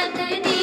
जगदी